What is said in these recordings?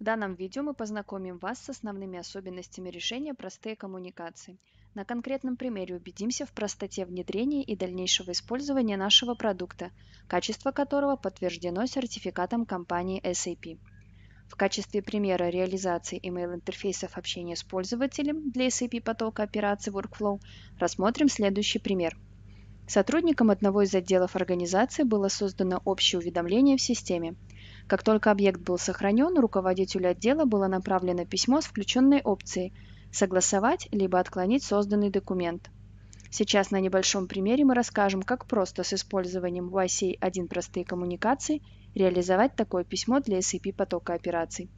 В данном видео мы познакомим вас с основными особенностями решения простые коммуникации. На конкретном примере убедимся в простоте внедрения и дальнейшего использования нашего продукта, качество которого подтверждено сертификатом компании SAP. В качестве примера реализации email-интерфейсов общения с пользователем для SAP потока операций Workflow рассмотрим следующий пример. Сотрудникам одного из отделов организации было создано общее уведомление в системе – как только объект был сохранен, руководителю отдела было направлено письмо с включенной опцией «Согласовать» либо «Отклонить созданный документ». Сейчас на небольшом примере мы расскажем, как просто с использованием YCA 1 простые коммуникации реализовать такое письмо для SAP потока операций.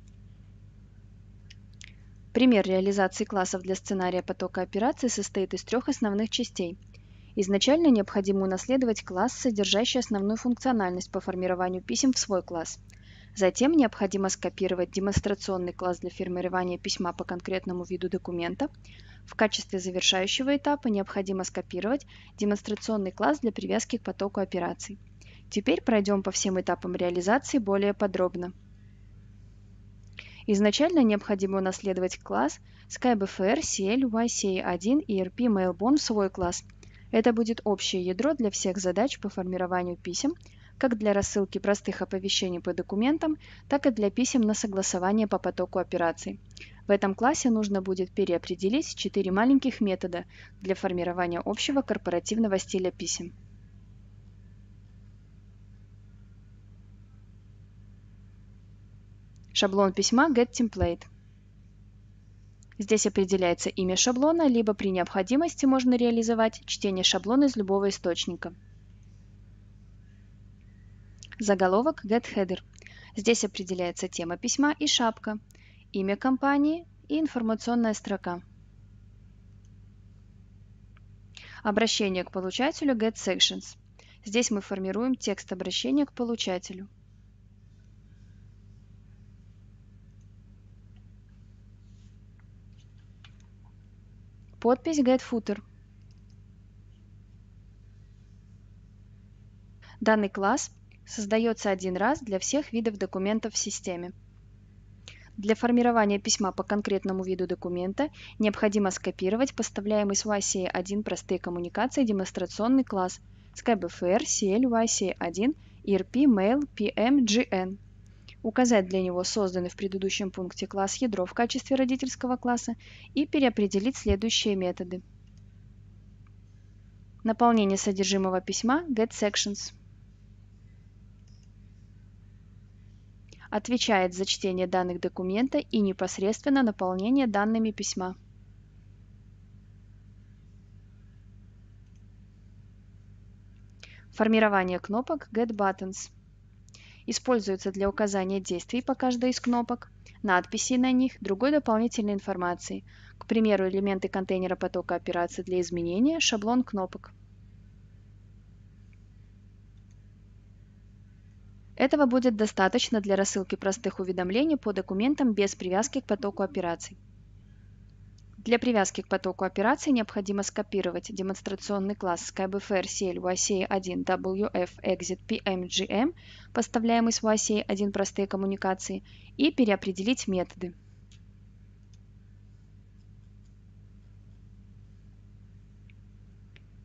Пример реализации классов для сценария потока операций состоит из трех основных частей. Изначально необходимо унаследовать класс, содержащий основную функциональность по формированию писем в свой класс – Затем необходимо скопировать демонстрационный класс для формирования письма по конкретному виду документа. В качестве завершающего этапа необходимо скопировать демонстрационный класс для привязки к потоку операций. Теперь пройдем по всем этапам реализации более подробно. Изначально необходимо унаследовать класс SkyBFR, CL, YCA1 и Mailbone в свой класс. Это будет общее ядро для всех задач по формированию писем, как для рассылки простых оповещений по документам, так и для писем на согласование по потоку операций. В этом классе нужно будет переопределить четыре маленьких метода для формирования общего корпоративного стиля писем. Шаблон письма GetTemplate. Здесь определяется имя шаблона, либо при необходимости можно реализовать чтение шаблона из любого источника. Заголовок GetHeader. Здесь определяется тема письма и шапка, имя компании и информационная строка. Обращение к получателю GetSections. Здесь мы формируем текст обращения к получателю. Подпись GetFooter. Данный класс создается один раз для всех видов документов в системе. Для формирования письма по конкретному виду документа необходимо скопировать поставляемый с YCA1 простые коммуникации демонстрационный класс SkyBFR, CL, YCA1, ERP, Mail, PM, GN. Указать для него созданный в предыдущем пункте класс ядро в качестве родительского класса и переопределить следующие методы. Наполнение содержимого письма GetSections. Отвечает за чтение данных документа и непосредственно наполнение данными письма. Формирование кнопок Get Buttons. Используется для указания действий по каждой из кнопок, надписей на них, другой дополнительной информации, к примеру, элементы контейнера потока операций для изменения, шаблон кнопок. Этого будет достаточно для рассылки простых уведомлений по документам без привязки к потоку операций. Для привязки к потоку операций необходимо скопировать демонстрационный класс SkyBFR CL YCA1 WF Exit PMGM, поставляемый с YCA1 простые коммуникации, и переопределить методы.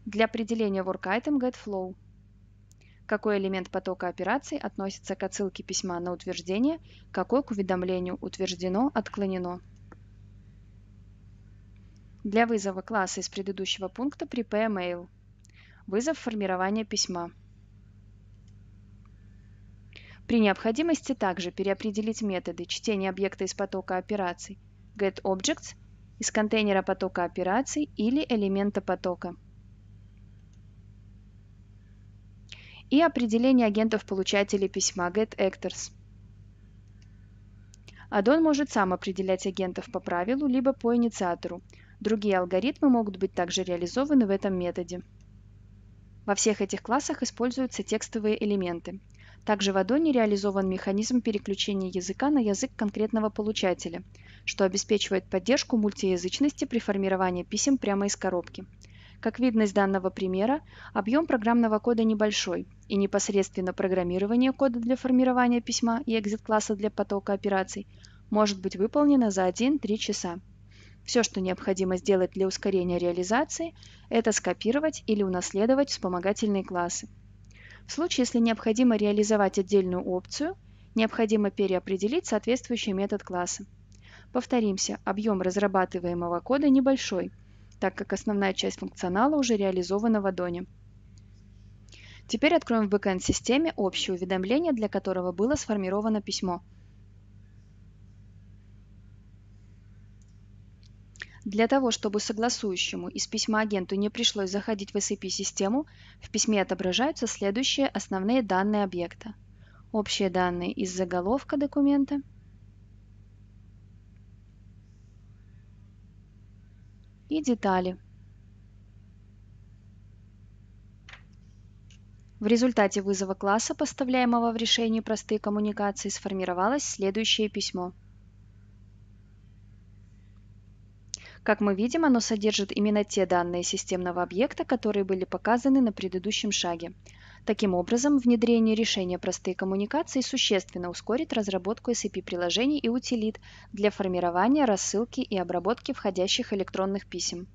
Для определения WorkItem GetFlow какой элемент потока операций относится к отсылке письма на утверждение, какой к уведомлению утверждено, отклонено. Для вызова класса из предыдущего пункта prepare mail. Вызов формирования письма. При необходимости также переопределить методы чтения объекта из потока операций getObjects из контейнера потока операций или элемента потока. И определение агентов-получателей письма getActors. Аддон может сам определять агентов по правилу, либо по инициатору. Другие алгоритмы могут быть также реализованы в этом методе. Во всех этих классах используются текстовые элементы. Также в Аддоне реализован механизм переключения языка на язык конкретного получателя, что обеспечивает поддержку мультиязычности при формировании писем прямо из коробки. Как видно из данного примера, объем программного кода небольшой, и непосредственно программирование кода для формирования письма и экзит-класса для потока операций может быть выполнено за 1-3 часа. Все, что необходимо сделать для ускорения реализации, это скопировать или унаследовать вспомогательные классы. В случае, если необходимо реализовать отдельную опцию, необходимо переопределить соответствующий метод класса. Повторимся, объем разрабатываемого кода небольшой, так как основная часть функционала уже реализована в аддоне. Теперь откроем в backend-системе общее уведомление, для которого было сформировано письмо – Для того, чтобы согласующему из письма агенту не пришлось заходить в SAP-систему, в письме отображаются следующие основные данные объекта. Общие данные из заголовка документа, и детали. В результате вызова класса, поставляемого в решении простые коммуникации, сформировалось следующее письмо – Как мы видим, оно содержит именно те данные системного объекта, которые были показаны на предыдущем шаге. Таким образом, внедрение решения простые коммуникации существенно ускорит разработку SAP-приложений и утилит для формирования, рассылки и обработки входящих электронных писем.